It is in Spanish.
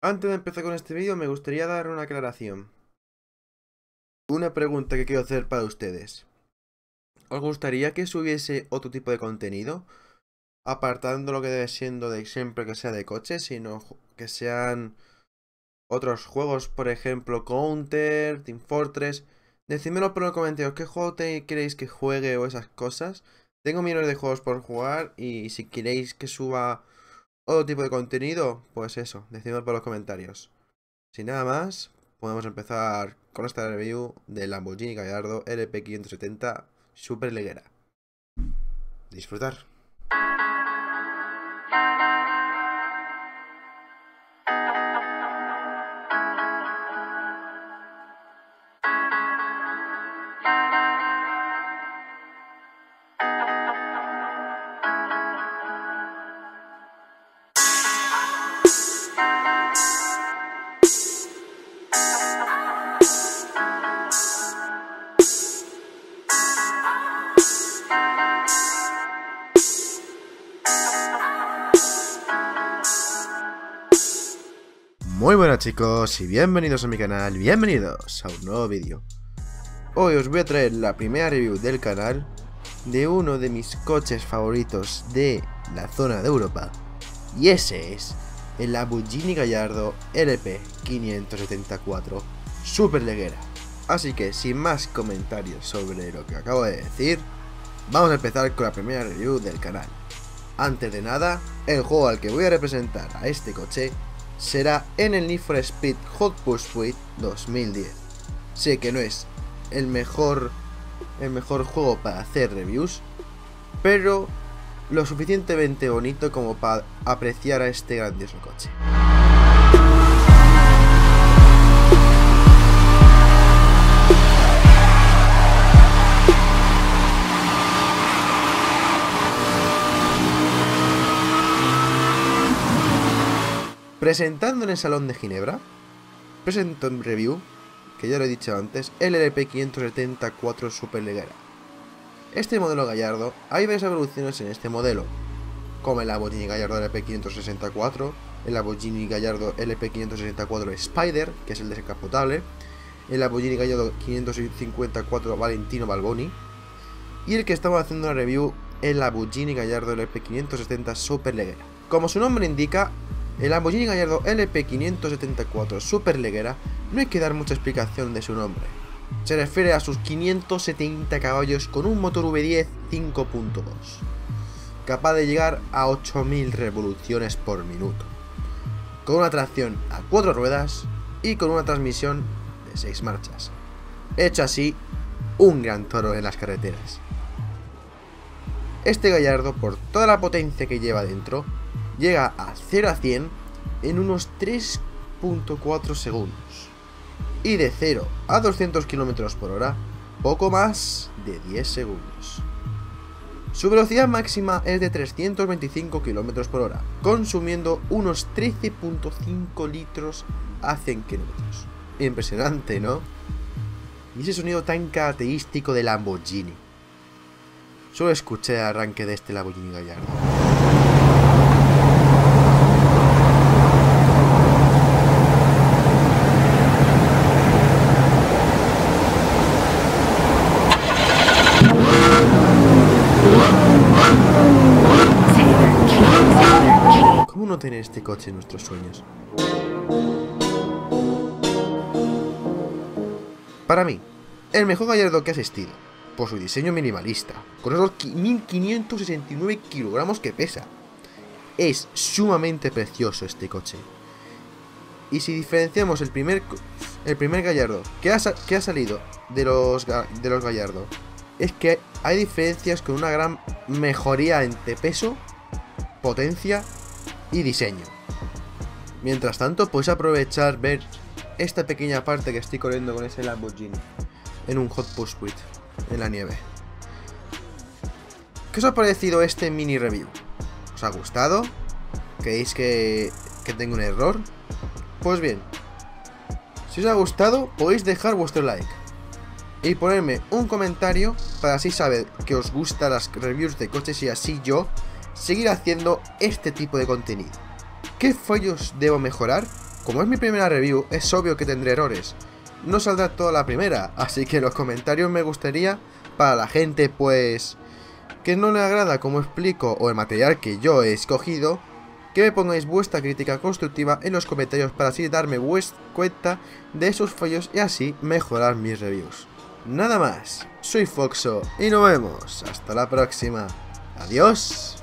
Antes de empezar con este vídeo me gustaría dar una aclaración. Una pregunta que quiero hacer para ustedes. ¿Os gustaría que subiese otro tipo de contenido? Apartando lo que debe siendo de siempre que sea de coches, sino que sean otros juegos, por ejemplo, Counter, Team Fortress. Decídmelo por los comentarios qué juego queréis que juegue o esas cosas. Tengo millones de juegos por jugar y si queréis que suba otro tipo de contenido, pues eso, decidme por los comentarios. Sin nada más, podemos empezar con esta review del Lamborghini Gallardo LP570 Super Leguera. Disfrutar. Muy buenas chicos y bienvenidos a mi canal, bienvenidos a un nuevo vídeo. Hoy os voy a traer la primera review del canal de uno de mis coches favoritos de la zona de Europa. Y ese es el Lamborghini Gallardo LP 574 Super Leguera. Así que sin más comentarios sobre lo que acabo de decir, vamos a empezar con la primera review del canal. Antes de nada, el juego al que voy a representar a este coche será en el Need for Speed Hot Pursuit 2010. Sé que no es el mejor, el mejor juego para hacer reviews, pero lo suficientemente bonito como para apreciar a este grandioso coche. Presentando en el Salón de Ginebra, presento en review, que ya lo he dicho antes, el LP574 Super Leguera. Este modelo Gallardo, hay varias evoluciones en este modelo, como el Lamborghini Gallardo LP564, el Lamborghini Gallardo LP564 Spider, que es el descapotable, el Lamborghini Gallardo 554 Valentino Balboni, y el que estamos haciendo una review, el Lamborghini Gallardo LP570 Super Leguera. Como su nombre indica, el Lamborghini Gallardo LP574 Super Leguera no hay que dar mucha explicación de su nombre. Se refiere a sus 570 caballos con un motor V10 5.2, capaz de llegar a 8000 revoluciones por minuto, con una tracción a 4 ruedas y con una transmisión de 6 marchas. Hecho así, un gran toro en las carreteras. Este Gallardo, por toda la potencia que lleva dentro, llega a 0 a 100 en unos 3.4 segundos. Y de 0 a 200 km por hora, poco más de 10 segundos. Su velocidad máxima es de 325 km por hora, consumiendo unos 13.5 litros a 100 km. Impresionante, ¿no? Y ese sonido tan característico de Lamborghini. Solo escuché el arranque de este Lamborghini Gallardo. Tener este coche en nuestros sueños? Para mí, el mejor gallardo que ha existido, por su diseño minimalista, con esos 1569 kilogramos que pesa. Es sumamente precioso este coche. Y si diferenciamos el primer, el primer gallardo que ha, que ha salido de los, de los gallardo, es que hay diferencias con una gran mejoría entre peso, potencia y diseño. Mientras tanto, puedes aprovechar ver esta pequeña parte que estoy corriendo con ese Lamborghini en un Hot Pursuit en la nieve. ¿Qué os ha parecido este mini review? ¿Os ha gustado? ¿Creéis que, que tengo un error? Pues bien, si os ha gustado, podéis dejar vuestro like y ponerme un comentario para así saber que os gustan las reviews de coches y así yo seguir haciendo este tipo de contenido. ¿Qué fallos debo mejorar? como es mi primera review, es obvio que tendré errores. No saldrá toda la primera, así que los comentarios me gustaría, para la gente pues que no le agrada cómo explico o el material que yo he escogido, que me pongáis vuestra crítica constructiva en los comentarios para así darme cuenta de esos fallos y así mejorar mis reviews. Nada más, soy Foxo y nos vemos hasta la próxima. Adiós.